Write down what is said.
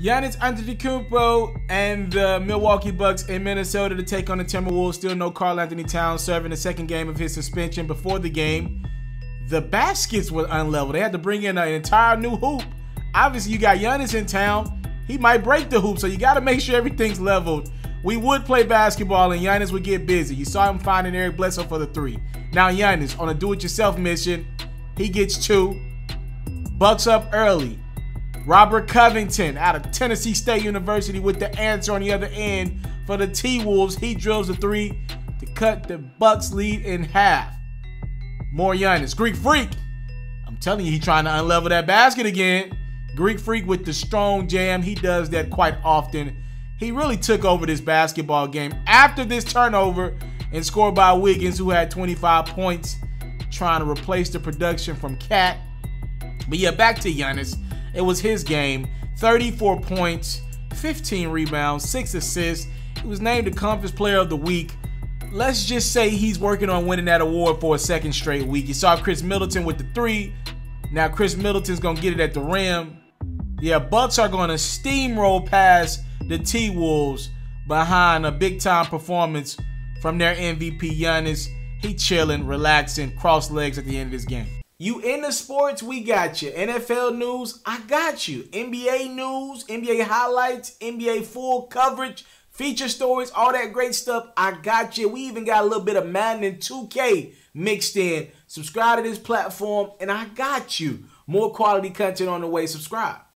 Giannis Antetokounmpo and the Milwaukee Bucks in Minnesota to take on the Timberwolves. Still no Karl-Anthony Towns serving the second game of his suspension. Before the game, the baskets were unlevel. They had to bring in an entire new hoop. Obviously, you got Giannis in town. He might break the hoop, so you got to make sure everything's leveled. We would play basketball and Giannis would get busy. You saw him finding Eric Bledsoe for the three. Now Giannis on a do-it-yourself mission, he gets two. Bucks up early. Robert Covington out of Tennessee State University with the answer on the other end for the T-Wolves. He drills a three to cut the Bucks lead in half. More Giannis. Greek Freak. I'm telling you, he's trying to unlevel that basket again. Greek Freak with the strong jam. He does that quite often. He really took over this basketball game after this turnover and scored by Wiggins, who had 25 points, trying to replace the production from KAT. But yeah, back to Giannis. It was his game 34 points, 15 rebounds, 6 assists. He was named the Conference Player of the Week. Let's just say he's working on winning that award for a second straight week. You saw Khris Middleton with the three. Now Khris Middleton's gonna get it at the rim. Yeah, Bucks are gonna steamroll past the T Wolves behind a big time performance from their MVP Giannis. He chilling, relaxing, cross legs at the end of this game. You in the sports, we got you. NFL news, I got you. NBA news, NBA highlights, NBA full coverage, feature stories, all that great stuff, I got you. We even got a little bit of Madden and 2K mixed in. Subscribe to this platform, and I got you. More quality content on the way. Subscribe.